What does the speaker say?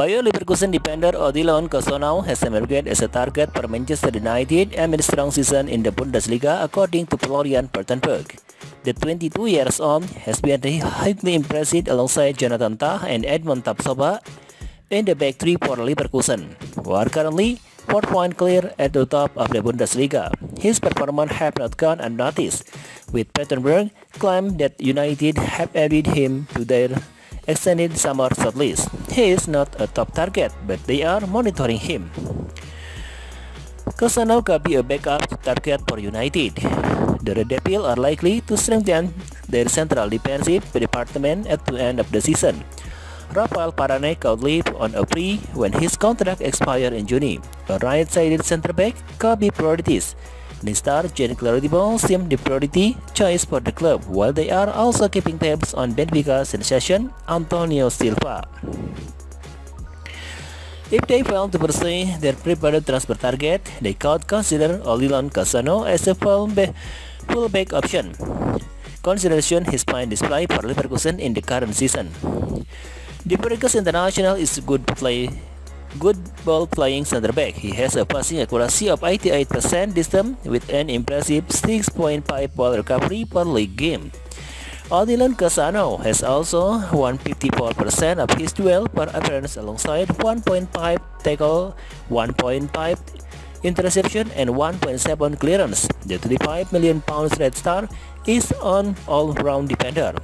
Bayer Leverkusen defender Odilon Kosonou has emerged as a target for Manchester United amid strong season in the Bundesliga according to Florian Plettenberg. The 22 years old has been highly impressive alongside Jonathan Tah and Edmond Tapsoba in the back three for Leverkusen, who are currently 4 points clear at the top of the Bundesliga. His performance have not gone unnoticed, with Plettenberg claimed that United have added him to their extended summer shortlist. He is not a top target, but they are monitoring him. Kossounou could be a backup target for United. The Red Devils are likely to strengthen their central defensive department at the end of the season. Rafael Varane could leave on a free when his contract expires in June. A right-sided centre-back could be priorities. The star Jean Claudio seemed the priority choice for the club, while they are also keeping tabs on Benfica sensation Antonio Silva. If they fail to pursue their preferred transfer target, they could consider Odilon Kossounou as a fullback option. Consideration his fine display for Leverkusen in the current season. The Fergus International is a good play good ball playing center back. He has a passing accuracy of 88% this term with an impressive 6.5 ball recovery per league game. Odilon Kossounou has also won 54% of his duel per appearance alongside 1.5 tackle, 1.5 interception and 1.7 clearance. The 35 million pounds Red Star is an all-round defender.